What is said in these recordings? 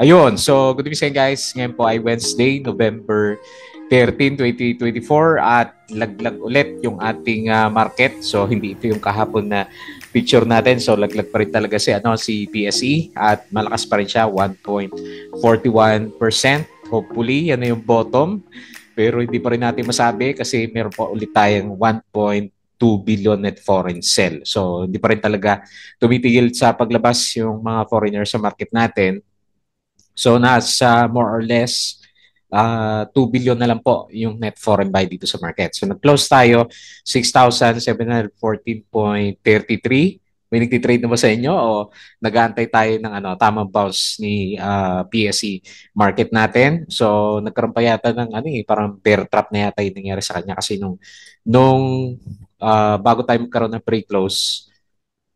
Ayun, so good evening guys. Ngayon po ay Wednesday, November 13, 2024 at laglag ulit yung ating uh, market. So hindi ito yung kahapon na picture natin. So laglag pa rin talaga si ano si PSE at malakas pa rin siya 1.41%. Hopefully, yan yung bottom. Pero hindi pa rin natin masabi kasi meron pa ulit tayong 1. 2 billion net foreign sell. So, hindi pa rin talaga tumitigil sa paglabas yung mga foreigners sa market natin. So, nasa more or less uh, ah, 2 billion na lang po yung net foreign buy dito sa market. So, nag-close tayo 6,714.33 may nagtitrade na ba sa inyo o nag-aantay tayo ng ano, tamang bounce ni uh, ah, PSE market natin. So, nagkaroon pa yata ng ano eh, parang bear trap na yata yung nangyari sa kanya kasi nung, nung uh, bago tayo magkaroon ng pre-close,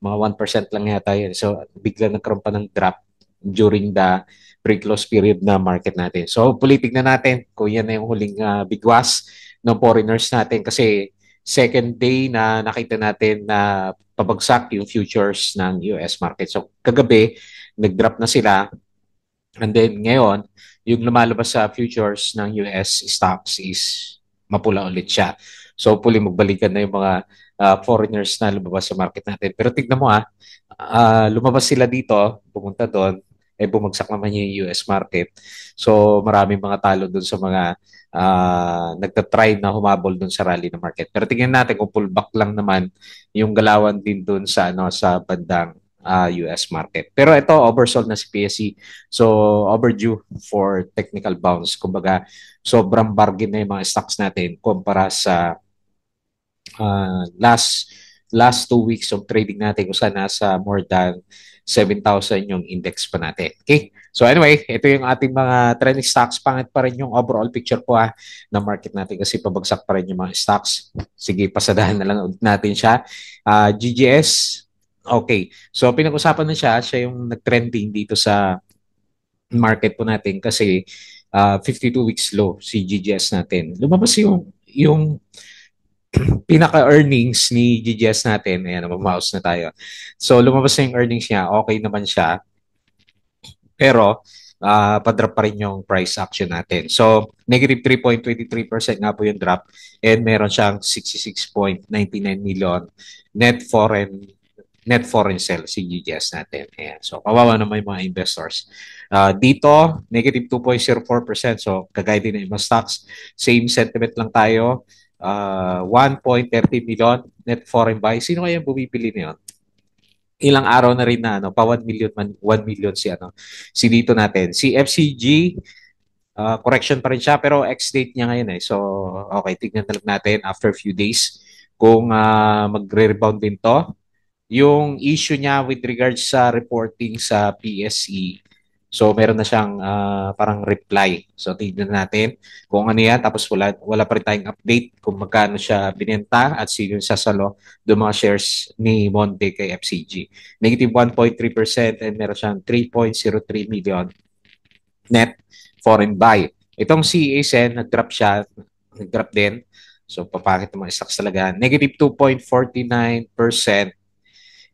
mga 1% lang yata yun. So, bigla nagkaroon pa ng drop during the pre-close period na market natin. So, hopefully, tignan natin kung yan na yung huling uh, bigwas ng foreigners natin kasi second day na nakita natin na pabagsak yung futures ng US market. So kagabi, nag-drop na sila. And then ngayon, yung lumalabas sa futures ng US stocks is mapula ulit siya. So hopefully magbalikan na yung mga uh, foreigners na lumabas sa market natin. Pero tignan mo ah, uh, lumabas sila dito, pumunta doon, eh bumagsak naman yung US market. So maraming mga talo doon sa mga uh, nagtatry na humabol doon sa rally ng market. Pero tingnan natin kung pullback lang naman yung galawan din doon sa ano sa bandang uh, ah, US market. Pero ito oversold na si PSE. So overdue for technical bounce. Kumbaga sobrang bargain na yung mga stocks natin kumpara sa uh, last last two weeks of trading natin kung saan nasa more than 7,000 yung index pa natin. Okay? So anyway, ito yung ating mga trending stocks. Pangit pa rin yung overall picture po ha, ng market natin kasi pabagsak pa rin yung mga stocks. Sige, pasadahan na lang natin siya. Uh, ah, GGS, okay. So pinag-usapan na siya, siya yung nag-trending dito sa market po natin kasi uh, ah, 52 weeks low si GGS natin. Lumabas yung yung pinaka-earnings ni GGS natin, ayan, mouse na tayo. So, lumabas na yung earnings niya, okay naman siya. Pero, uh, pa-drop pa rin yung price action natin. So, negative 3.23% nga po yung drop and meron siyang 66.99 million net foreign net foreign sell si GGS natin. Ayan. So, kawawa naman yung mga investors. Uh, dito, negative 2.04%. So, kagaya din ng ibang stocks. Same sentiment lang tayo uh, ah, 1.30 million net foreign buy. Sino kaya bumibili niyon? Ilang araw na rin na ano, pa 1 million man 1 million si ano si dito natin. Si FCG uh, ah, correction pa rin siya pero ex date niya ngayon eh. So okay, tignan na lang natin after few days kung uh, magre-rebound din to. Yung issue niya with regards sa reporting sa PSE So meron na siyang uh, parang reply. So tignan natin kung ano yan. Tapos wala, wala pa rin tayong update kung magkano siya binenta at sino yung sasalo doon mga shares ni Monte kay FCG. Negative 1.3% and meron siyang 3.03 million net foreign buy. Itong CASN, nag-drop siya, nag-drop din. So papakit ng mga stocks talaga. Negative 2.49%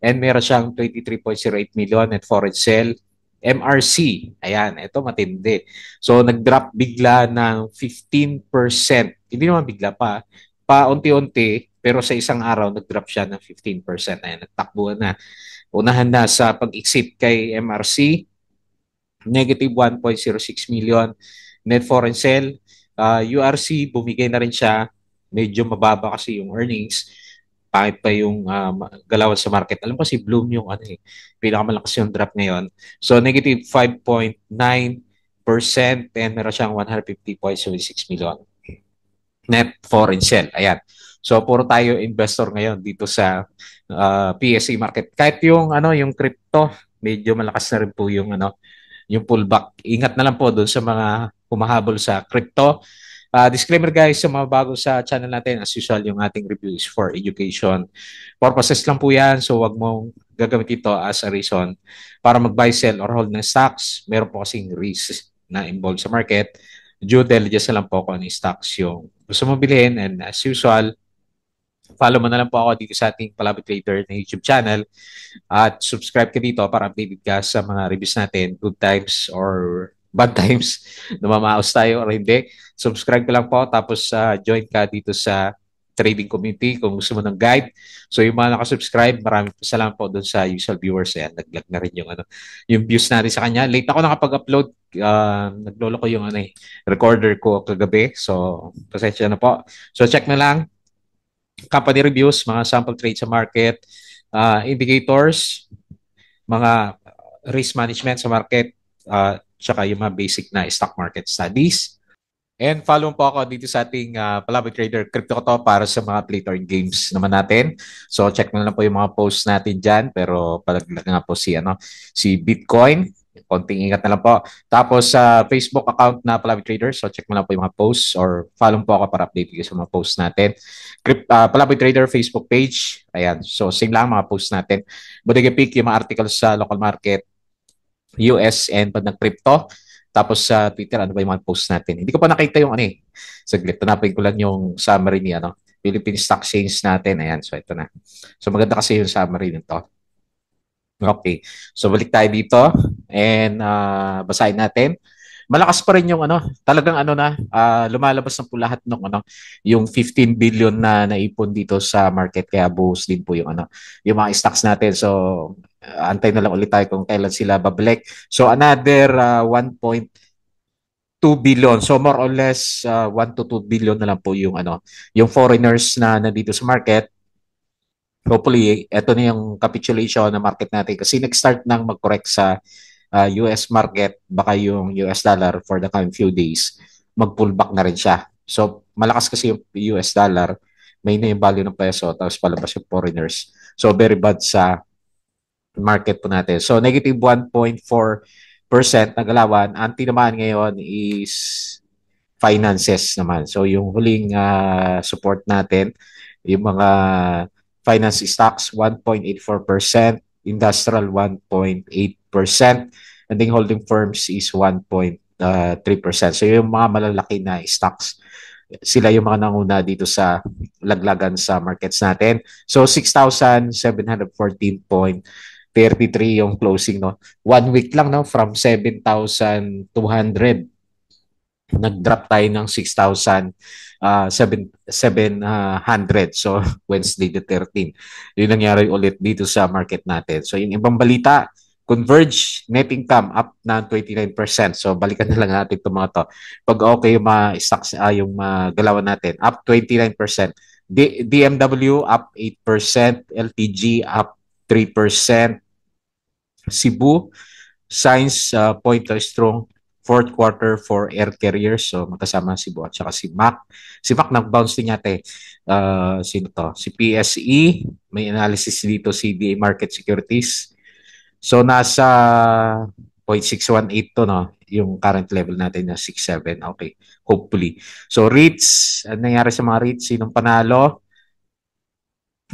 and meron siyang 23.08 million net foreign sell MRC. Ayan, ito matindi. So, nag-drop bigla ng 15%. Hindi naman bigla pa. Pa-unti-unti, pero sa isang araw, nag-drop siya ng 15%. Ayan, nagtakbo na. Unahan na sa pag-exit kay MRC. Negative 1.06 million net foreign sale. Uh, URC, bumigay na rin siya. Medyo mababa kasi yung earnings pangit pa yung uh, galawan sa market. Alam ko si Bloom yung ano eh, pinakamalakas yung drop ngayon. So negative 5.9% and meron siyang 150.76 million net foreign sell. Ayan. So puro tayo investor ngayon dito sa uh, ah, PSA market. Kahit yung ano yung crypto, medyo malakas na rin po yung ano yung pullback. Ingat na lang po doon sa mga humahabol sa crypto Uh, disclaimer guys, sa mga bago sa channel natin, as usual, yung ating review is for education purposes lang po yan. So, wag mong gagamit ito as a reason para mag-buy, sell, or hold ng stocks. Meron po kasing risk na involved sa market. Due diligence lang po kung ano stocks yung gusto mo bilhin. And as usual, follow mo na lang po ako dito sa ating Palabi Trader na YouTube channel at subscribe ka dito para updated ka sa mga reviews natin, good times or bad times, namamaos tayo or hindi. Subscribe ka lang po tapos uh, join ka dito sa trading community kung gusto mo ng guide. So yung mga nakasubscribe, maraming salamat po doon sa usual viewers. Ayan, naglag na rin yung, ano, yung views natin sa kanya. Late ako nakapag-upload. Uh, naglolo ko yung ano, eh, recorder ko kagabi. So, pasensya na po. So, check na lang company reviews, mga sample trades sa market, uh, indicators, mga risk management sa market, uh, tsaka yung mga basic na stock market studies. And follow po ako dito sa ating uh, Palaboy Trader Crypto to para sa mga play to games naman natin. So check na po yung mga posts natin dyan. Pero palaglag nga po si, ano, si Bitcoin. Konting ingat na lang po. Tapos sa uh, Facebook account na Palaboy Trader. So check mo lang po yung mga posts or follow po ako para update kayo sa mga posts natin. Crypt, uh, Palaboy Trader Facebook page. Ayan. So same lang mga posts natin. Bodega Peak yung mga articles sa local market, US and pag nag-crypto. Tapos sa uh, Twitter, ano ba yung mga posts natin? Hindi ko pa nakita yung ano eh. Saglit, tanapin ko lang yung summary ni ano, Philippine Stock Exchange natin. Ayan, so ito na. So maganda kasi yung summary nito. Okay. So balik tayo dito and uh, basahin natin. Malakas pa rin yung ano, talagang ano na, uh, lumalabas na po lahat ng ano, yung 15 billion na naipon dito sa market kaya buhos din po yung ano, yung mga stocks natin. So antay na lang ulit tayo kung kailan sila babalik. So another uh, 1.2 billion. So more or less uh, 1 to 2 billion na lang po yung ano, yung foreigners na nandito sa market. Hopefully, ito na yung capitulation ng market natin kasi nag-start nang mag-correct sa uh, US market, baka yung US dollar for the coming few days, mag-pullback na rin siya. So, malakas kasi yung US dollar, may na yung value ng peso, tapos palabas yung foreigners. So, very bad sa market po natin. So negative 1.4% na galawan. Anti naman ngayon is finances naman. So yung huling uh, support natin, yung mga finance stocks 1.84%, industrial 1.8%, and then holding firms is 1.3%. So yung mga malalaki na stocks sila yung mga nanguna dito sa laglagan sa markets natin. So 6,714 point 33 yung closing no. One week lang no from 7,200 nag-drop tayo ng 6,000 uh, 700. So, Wednesday the 13. Yun nangyari ulit dito sa market natin. So, yung ibang balita, Converge net income up na 29%. So, balikan na lang natin itong mga to. Pag okay yung mga stocks, uh, yung mga galawan natin, up 29%. D- DMW up 8%, LTG up 3%. Cebu, signs uh, point to strong fourth quarter for air carriers. So magkasama Cebu at saka si Mac. Si Mac nag-bounce din yate. Uh, sino to? Si PSE. May analysis dito si DA Market Securities. So nasa 0.618 to no yung current level natin na 67 okay hopefully so REITs ano nangyari sa mga REITs sinong panalo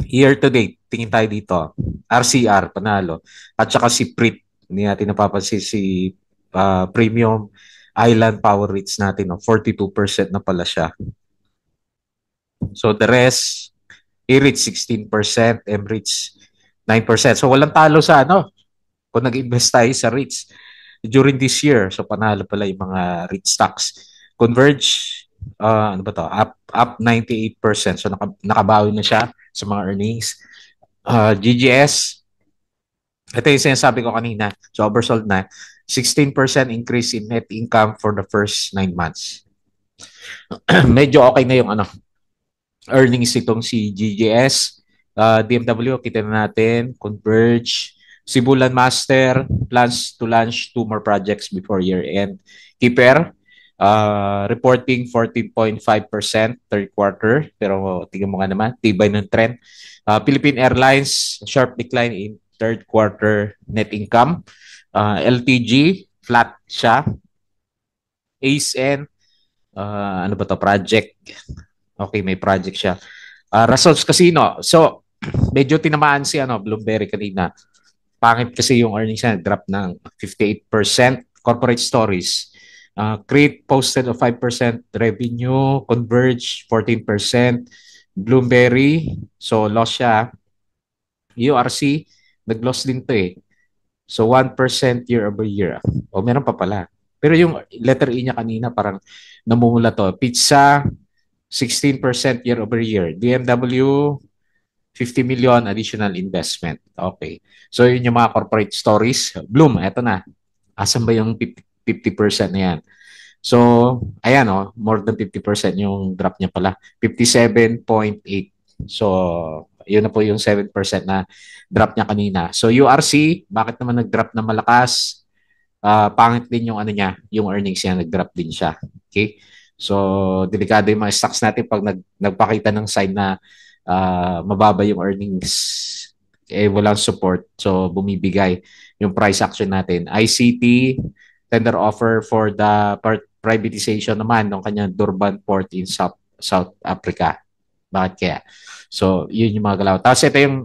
year to date, tingin tayo dito. RCR, panalo. At saka si PRIT, hindi natin napapansin si uh, Premium Island Power Rates natin, no? 42% na pala siya. So the rest, E-REIT 16%, M-REITs 9%. So walang talo sa ano, kung nag-invest tayo sa REITs during this year. So panalo pala yung mga REIT stocks. Converge, uh, ano ba to? Up, up 98%. So naka, nakabawi na siya sa mga earnings. Uh, GGS, ito yung sinasabi ko kanina. So oversold na. 16% increase in net income for the first 9 months. Medyo okay na yung ano, earnings itong si GGS. Uh, DMW, kita na natin. Converge. Sibulan Master plans to launch two more projects before year end. Keeper, uh, reporting 14.5% third quarter. Pero tingnan mo nga naman, tibay ng trend. Uh, Philippine Airlines, sharp decline in third quarter net income. Uh, LTG, flat siya. ACN, uh, ano ba to project? Okay, may project siya. Uh, Results Casino. So, medyo tinamaan si ano, Bloomberg kanina. Pangit kasi yung earnings niya, drop ng 58%. Corporate Stories, Uh, Crete posted a 5% revenue, Converge 14%, Bloomberry, so loss siya. URC, nag-loss din to eh. So 1% year over year. O meron pa pala. Pero yung letter E niya kanina parang namumula to. Pizza, 16% year over year. DMW, 50 million additional investment. Okay. So yun yung mga corporate stories. Bloom, eto na. Asan ba yung 50% na yan? So, ayan oh, more than 50% yung drop niya pala. 57.8. So, yun na po yung 7% na drop niya kanina. So, URC, bakit naman nag-drop na malakas? Uh, pangit din yung ano niya, yung earnings niya, nag-drop din siya. Okay? So, delikado yung mga stocks natin pag nag, nagpakita ng sign na uh, mababa yung earnings, eh walang support. So, bumibigay yung price action natin. ICT, tender offer for the privatization naman ng kanyang Durban port in South, South Africa. Bakit kaya? So, yun yung mga galaw. Tapos ito yung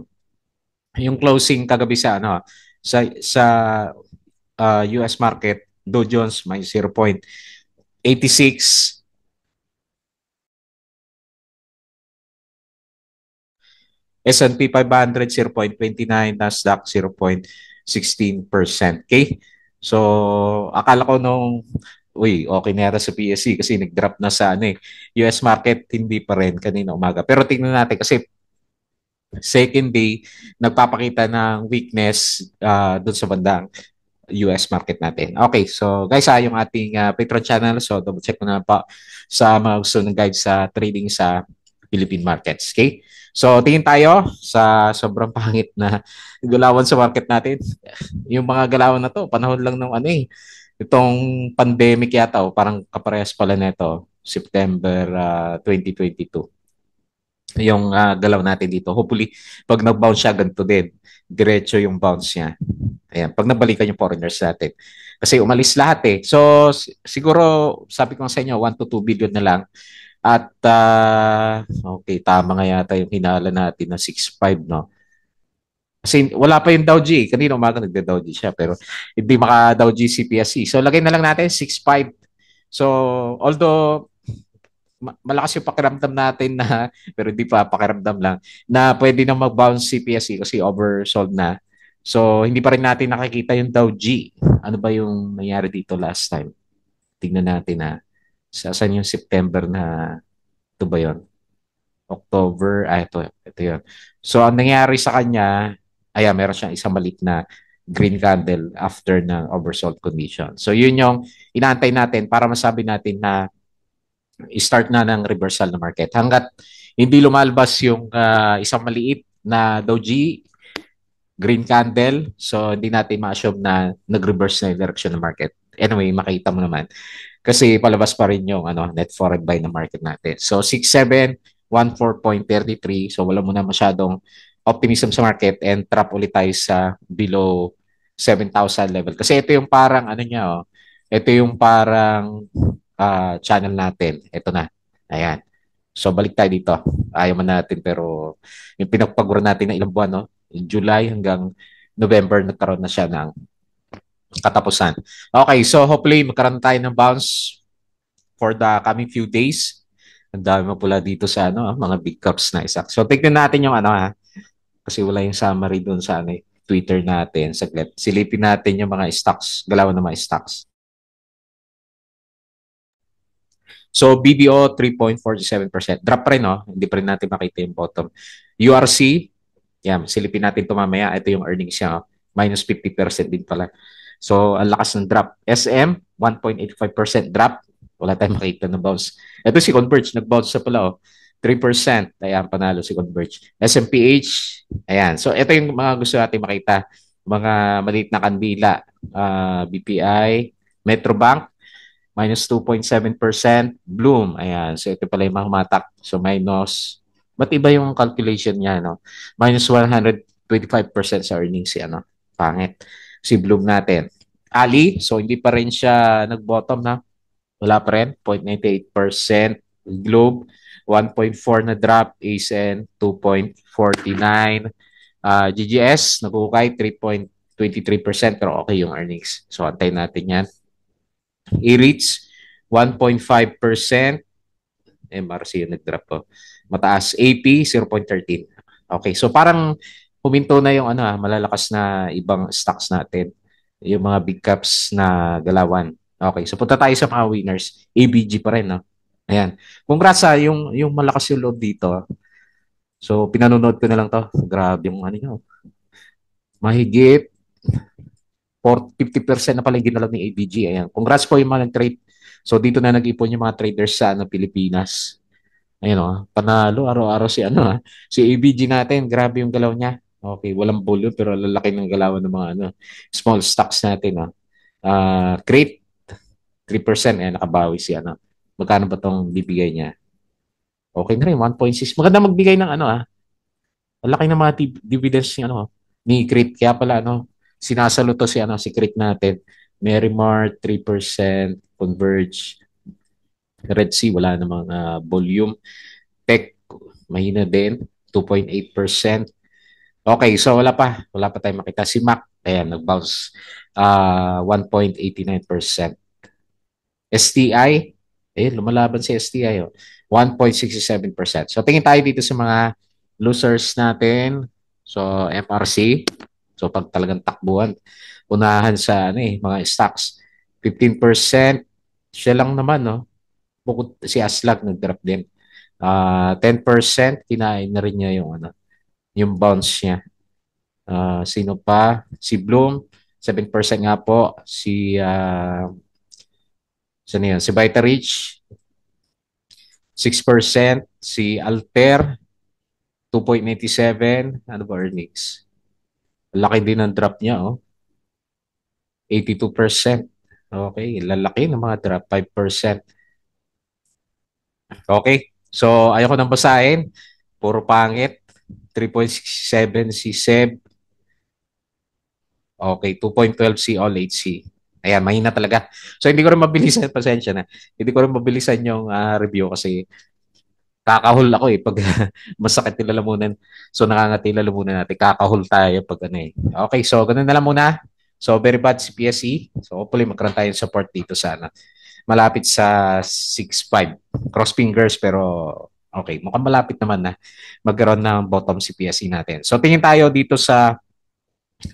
yung closing kagabi sa ano sa sa uh, US market Dow Jones may 0.86 S&P 500 0.29 Nasdaq 0.16%. Okay? So, akala ko nung uy, okay na yata sa PSC kasi nag-drop na sa ano eh. US market, hindi pa rin kanina umaga. Pero tingnan natin kasi second day, nagpapakita ng weakness uh, doon sa bandang US market natin. Okay, so guys, ah, yung ating uh, Patreon channel. So double check mo na pa sa mga gusto ng guide sa trading sa Philippine markets. Okay? So tingin tayo sa sobrang pangit na galawan sa market natin. Yung mga galawan na to, panahon lang ng ano eh, itong pandemic yata o parang kaparehas pala nito September uh, 2022 yung uh, galaw natin dito. Hopefully, pag nag-bounce siya, ganito din. Diretso yung bounce niya. Ayan, pag nabalikan yung foreigners natin. Kasi umalis lahat eh. So, siguro, sabi ko sa inyo, 1 to 2 billion na lang. At, uh, okay, tama nga yata yung hinala natin na 6.5, no? Kasi wala pa yung Dow G. Kanina umaga nagda-Dow G siya pero hindi maka Dow G CPSC. So lagay na lang natin 6.5. So although malakas yung pakiramdam natin na pero hindi pa pakiramdam lang na pwede na mag-bounce CPSC kasi oversold na. So hindi pa rin natin nakikita yung Dow G. Ano ba yung nangyari dito last time? Tingnan natin na sa saan yung September na ito ba yon? October, ah ito, ito yun. So ang nangyari sa kanya, ay meron siyang isang malit na green candle after ng oversold condition. So yun yung inaantay natin para masabi natin na start na ng reversal na market. Hanggat hindi lumalabas yung uh, isang maliit na doji green candle, so hindi natin ma-assume na nag-reverse na yung direction ng market. Anyway, makita mo naman. Kasi palabas pa rin yung ano, net foreign buy na market natin. So 67 14.33. So wala mo na masyadong optimism sa market and trap ulit tayo sa below 7,000 level. Kasi ito yung parang ano niya oh. Ito yung parang uh, channel natin. Ito na. Ayan. So balik tayo dito. Ayaw man natin pero yung pinagpaguro natin ng ilang buwan no, July hanggang November nagkaroon na siya ng katapusan. Okay, so hopefully magkaroon tayo ng bounce for the coming few days. Ang dami mo pula dito sa ano, mga big cups na isa. So tignan natin yung ano ha, kasi wala yung summary doon sa ano, Twitter natin. Saglit. Silipin natin yung mga stocks, galawan ng mga stocks. So, BDO 3.47%. Drop pa rin, no? Hindi pa rin natin makita yung bottom. URC, yan, silipin natin ito mamaya. Ito yung earnings niya. Oh. Minus 50% din pala. So, ang lakas ng drop. SM, 1.85% drop. Wala tayong makita na bounce. Ito si Converge, nag-bounce sa pala. Oh. 3%. Ayan, panalo si Converge. SMPH, ayan. So, ito yung mga gusto natin makita. Mga maliit na kandila. Uh, ah, BPI, Metrobank, minus 2.7%. Bloom, ayan. So, ito pala yung mga matak. So, minus, ba't iba yung calculation niya, no? Minus 125% sa earnings si, ano, pangit. Si Bloom natin. Ali, so hindi pa rin siya nag-bottom na. Wala pa rin, 0.98%. Globe, 1.4 na drop, ASN 2.49. Uh, GGS, nagkukay 3.23% pero okay yung earnings. So, antay natin yan. E-REITs, 1.5%. MRC yung nag-drop po. mataas. AP, 0.13. Okay, so parang huminto na yung ano, ah, malalakas na ibang stocks natin. Yung mga big caps na galawan. Okay, so punta tayo sa mga winners. ABG pa rin, no? Ayan. Congrats sa yung, yung malakas yung load dito. So, pinanonood ko na lang to. Grabe yung ano nyo. Mahigit 50% na pala yung ginalaw ni ABG. Ayan. Congrats po yung mga nag-trade. So, dito na nag-ipon yung mga traders sa ano, Pilipinas. Ayan o, oh, panalo araw-araw si ano. Ah. Si ABG natin, grabe yung galaw niya. Okay, walang volume pero lalaki ng galawan ng mga ano, small stocks natin ha. Uh, ah, crate 3% eh nakabawi si ano. Magkano ba tong bibigay niya? Okay na rin 1.6. Maganda magbigay ng ano ah. Malaki ng mga dividends ni ano ni Crate kaya pala ano sinasalo to si ano si Crate natin. Merrimart 3%, Converge Red Sea, wala namang uh, volume. Tech, mahina din, 2.8%. Okay, so wala pa. Wala pa tayong makita. Si Mac, ayan, nag-bounce uh, 1.89%. STI, eh, lumalaban si STI. Oh. 1.67%. So tingin tayo dito sa mga losers natin. So MRC. So pag talagang takbuhan, unahan sa ano eh, mga stocks. 15%. Siya lang naman, no? bukod si Aslag nag-drop din. Uh, ah, 10% kinain na rin niya yung ano, yung bounce niya. Uh, sino pa? Si Bloom, 7% nga po. Si uh, sino yan? Si Vitarich, 6%. Si Alter, 2.87. Ano ba earnings? Laki din ang drop niya, oh. 82%. Okay, lalaki ng mga drop, 5%. Okay. So, ayoko nang basahin. Puro pangit. 3.67 si Seb. Okay, 2.12 si All HC. Ayan, mahina talaga. So, hindi ko rin mabilisan, pasensya na. Hindi ko rin mabilisan yung uh, review kasi kakahol ako eh pag masakit yung lalamunan. So, nakangati lalamunan natin. Kakahol tayo pag ano eh. Okay, so ganun na lang muna. So, very bad si PSE. So, hopefully magkaroon tayo support dito sana. Malapit sa 6.5. Cross fingers pero okay, mukhang malapit naman na magkaroon ng bottom CPSE natin. So tingin tayo dito sa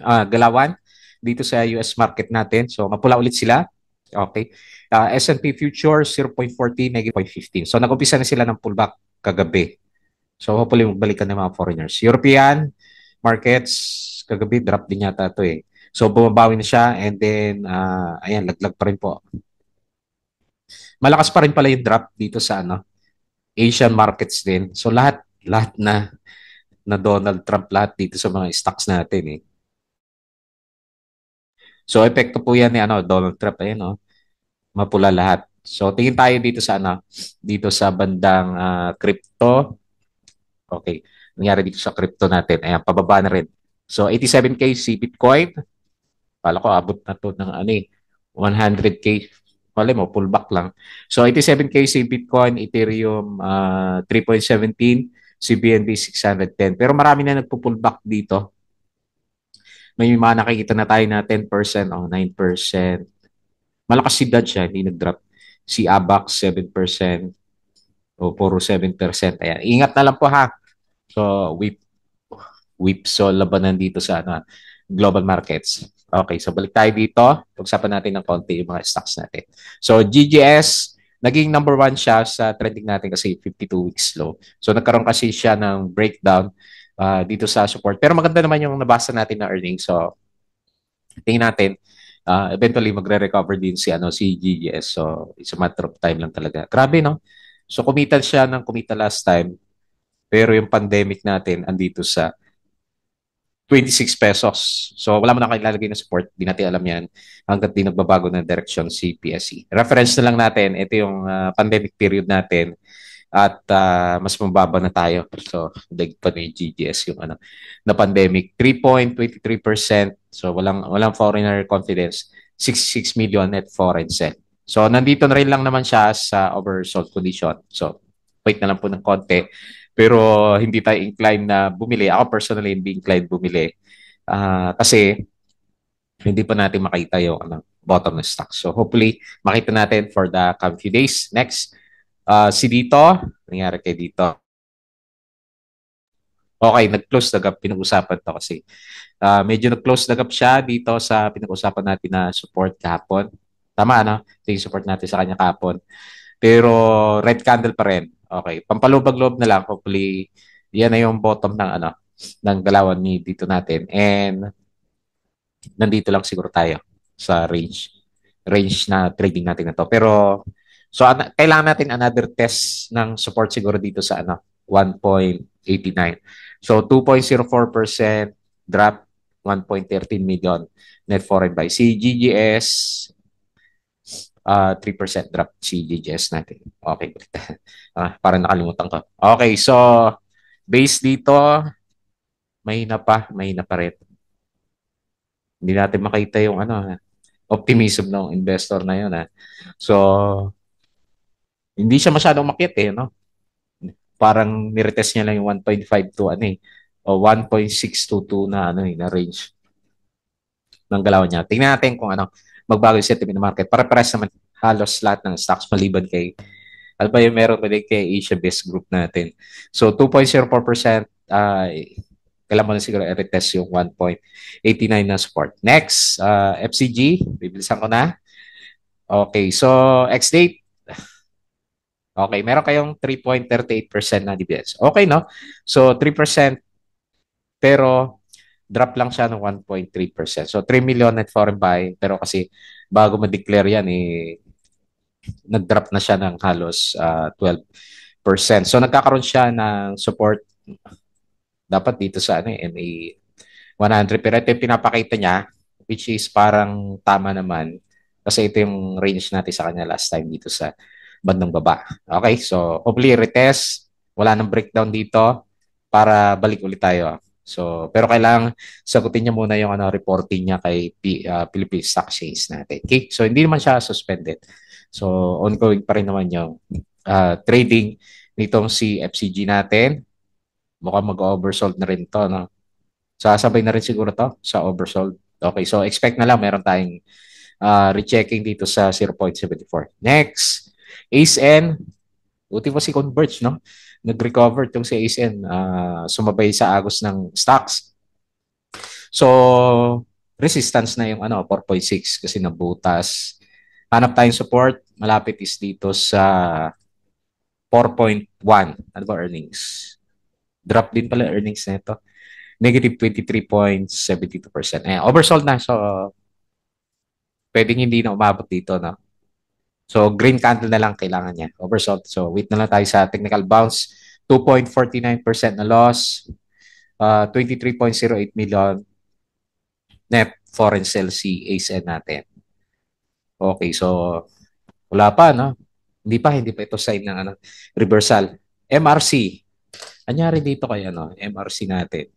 uh, Galawan, dito sa US market natin. So mapula ulit sila. Okay. Uh, ah, S&P Future 0.40, negative 0.15. So nag-umpisa na sila ng pullback kagabi. So hopefully magbalikan ng mga foreigners. European markets, kagabi drop din yata to eh. So bumabawi na siya and then uh, ayan laglag pa rin po malakas pa rin pala yung drop dito sa ano Asian markets din. So lahat lahat na na Donald Trump lahat dito sa mga stocks natin eh. So epekto po yan ni ano Donald Trump ayun oh. Mapula lahat. So tingin tayo dito sa ano dito sa bandang uh, crypto. Okay. Nangyari dito sa crypto natin. Ayan, pababa na rin. So 87k si Bitcoin. Pala ko abot na to ng ano eh 100k Malay mo, pullback lang. So 87K si Bitcoin, Ethereum uh, 3.17, si BNB 610. Pero marami na nagpo-pullback dito. May mga nakikita na tayo na 10% o oh, 9%. Malakas si Dodge siya, hindi nag-drop. Si ABAX 7% o puro 7%. Ayan. Ingat na lang po ha. So, whip, whip so labanan dito sa ano, global markets. Okay, so balik tayo dito. Pag-usapan natin ng konti yung mga stocks natin. So, GGS, naging number one siya sa trending natin kasi 52 weeks low. So, nagkaroon kasi siya ng breakdown uh, dito sa support. Pero maganda naman yung nabasa natin na earnings. So, tingin natin, uh, eventually magre-recover din si ano si GGS. So, it's a matter of time lang talaga. Grabe, no? So, kumita siya ng kumita last time. Pero yung pandemic natin andito sa 26 pesos. So wala mo na kayo ilalagay na support, di natin alam yan hanggat di nagbabago ng direksyon si PSE. Reference na lang natin, ito yung uh, pandemic period natin at uh, mas mababa na tayo. So dag pa ni GGS yung ano na pandemic 3.23%. So walang walang foreigner confidence. 66 million net foreign sell. So nandito na rin lang naman siya sa oversold condition. So wait na lang po ng konti pero hindi tayo inclined na bumili. Ako personally hindi inclined bumili. Uh, kasi hindi pa natin makita yung ano, bottom ng stock. So hopefully makita natin for the coming few days. Next, uh, si dito, nangyari kay dito. Okay, nag-close the gap. Pinag-usapan to kasi. Uh, medyo nag-close the gap siya dito sa pinag-usapan natin na support kahapon. Tama, no? Ito yung support natin sa kanya kahapon. Pero red candle pa rin. Okay. Pampalubag-loob na lang. Hopefully, yan na yung bottom ng ano ng galawan ni dito natin. And nandito lang siguro tayo sa range range na trading natin na to. Pero so an- kailangan natin another test ng support siguro dito sa ano 1.89. So 2.04% drop 1.13 million net foreign buy. Si GGS uh, 3% drop si GGS natin. Okay, uh, parang nakalimutan ko. Okay, so base dito may na pa, may na pa rin. Hindi natin makita yung ano, optimism ng investor na yun. Ha? So, hindi siya masyadong makit eh, no? Parang niretest niya lang yung 1.5 to ano eh, o 1.622 na ano eh, na range ng galaw niya. Tingnan natin kung ano, magbago yung sentiment ng market. Para-pares naman halos lahat ng stocks maliban kay ano ba yung meron din kay Asia Best Group natin. So 2.04% uh, kailan mo na siguro i-retest yung 1.89 na support. Next, uh, FCG, bibilisan ko na. Okay, so X-date. Okay, meron kayong 3.38% na dividends. Okay, no? So 3% pero drop lang siya ng 1.3%. So 3 million net foreign buy pero kasi bago ma-declare yan eh nag-drop na siya ng halos uh, ah, 12%. So nagkakaroon siya ng support dapat dito sa ano, MA 100. Pero ito yung pinapakita niya, which is parang tama naman. Kasi ito yung range natin sa kanya last time dito sa bandang baba. Okay, so hopefully retest. Wala nang breakdown dito para balik ulit tayo. So, pero kailangan sagutin niya muna yung ano, reporting niya kay P, uh, Philippine Stock Exchange natin. Okay? So, hindi naman siya suspended. So, ongoing pa rin naman yung uh, trading nitong si FCG natin mukhang mag-oversold na rin to, no? Sasabay na rin siguro to sa oversold. Okay, so expect na lang meron tayong uh, rechecking dito sa 0.74. Next, ACN. Buti mo si Converge, no? Nag-recover itong si ACN. Uh, sumabay sa agos ng stocks. So, resistance na yung ano, 4.6 kasi nabutas. Hanap tayong support. Malapit is dito sa 4.1. Ano ba earnings? Drop din pala earnings nito. Negative 23.72%. Eh, oversold na. So, pwedeng hindi na umabot dito, no? So, green candle na lang kailangan niya. Oversold. So, wait na lang tayo sa technical bounce. 2.49% na loss. Uh, 23.08 million net foreign sales si natin. Okay, so wala pa, no? Hindi pa, hindi pa ito sign ng ano, reversal. MRC, Anyari dito kay ano, MRC natin.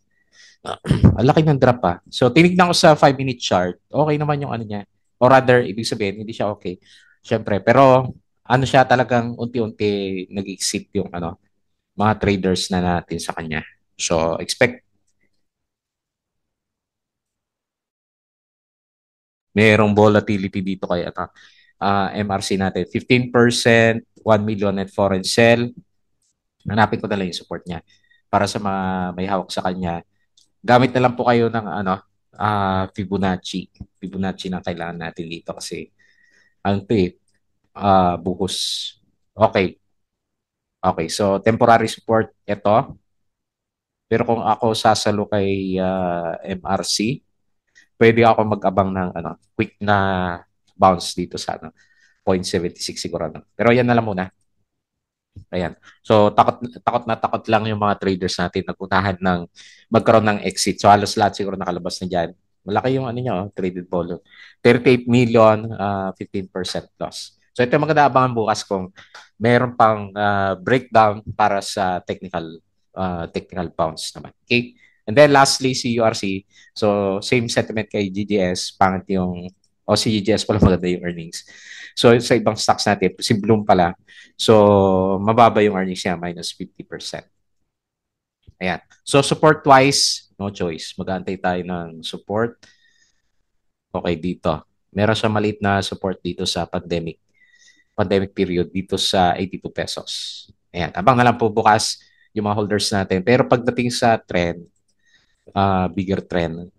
Ang laki ng drop pa. Ah. So, tinignan ko sa 5-minute chart. Okay naman yung ano niya. Or rather, ibig sabihin, hindi siya okay. Siyempre, pero ano siya talagang unti-unti nag-exit yung ano, mga traders na natin sa kanya. So, expect merong volatility dito kaya uh, uh, MRC natin. 15%, 1 million net foreign sell, hanapin ko na lang yung support niya para sa mga may hawak sa kanya. Gamit na lang po kayo ng ano, uh, Fibonacci. Fibonacci na kailangan natin dito kasi ano to eh, uh, buhos. Okay. Okay, so temporary support ito. Pero kung ako sasalo kay uh, ah, MRC, pwede ako mag-abang ng ano, quick na bounce dito sa ano, 0.76 siguro. No? Pero yan na lang muna. Ayan. So, takot, takot na takot lang yung mga traders natin nagpuntahan ng magkaroon ng exit. So, halos lahat siguro nakalabas na dyan. Malaki yung ano nyo, oh, traded volume. 38 million, uh, 15% loss. So, ito yung maganda abangan bukas kung meron pang uh, breakdown para sa technical uh, technical bounce naman. Okay? And then lastly, si URC. So, same sentiment kay GGS. Pangit yung, o oh, si GGS pala maganda yung earnings. So sa ibang stocks natin, si Bloom pala, so mababa yung earnings niya, minus 50%. Ayan. So support wise, no choice. Mag-aantay tayo ng support. Okay, dito. Meron siya maliit na support dito sa pandemic pandemic period dito sa 82 pesos. Ayan. Abang na lang po bukas yung mga holders natin. Pero pagdating sa trend, uh, bigger trend,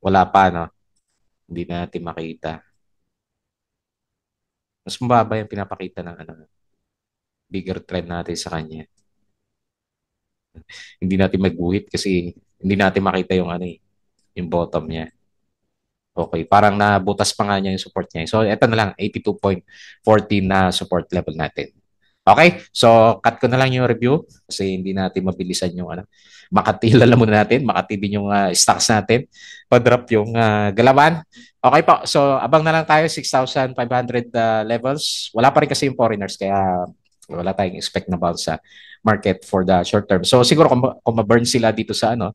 wala pa, no? Hindi natin makita. Mas mababa yung pinapakita ng ano, bigger trend natin sa kanya. Hindi natin magguhit kasi hindi natin makita yung ano eh, yung bottom niya. Okay, parang nabutas pa nga niya yung support niya. So, ito na lang, 82.14 na support level natin. Okay? So, cut ko na lang yung review kasi hindi natin mabilisan yung ano. Makatilala muna natin, makatibin yung uh, stocks natin, pa-drop yung uh, galawan. Okay po. So, abang na lang tayo 6,500 uh, levels. Wala pa rin kasi yung foreigners kaya wala tayong expect na bounce sa market for the short term. So, siguro kung, kung ma-burn sila dito sa ano,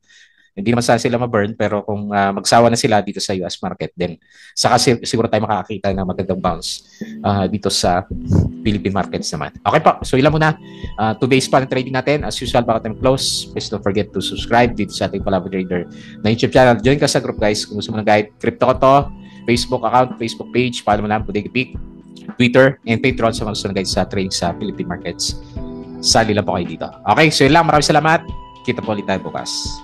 hindi naman sana sila ma-burn pero kung uh, magsawa na sila dito sa US market then saka siguro tayo makakakita ng magandang bounce uh, dito sa Philippine markets naman. Okay po. So ilan muna uh, today's plan trading natin. As usual bago tayo close, please don't forget to subscribe dito sa ating Palabra Trader na YouTube channel. Join ka sa group guys kung gusto mo ng guide. Crypto ko to, Facebook account, Facebook page, follow mo lang Bodega Peak, Twitter, and Patreon sa mga ng guide sa trading sa Philippine markets. Sali lang po kayo dito. Okay, so yun lang. Maraming salamat. Kita po ulit tayo bukas.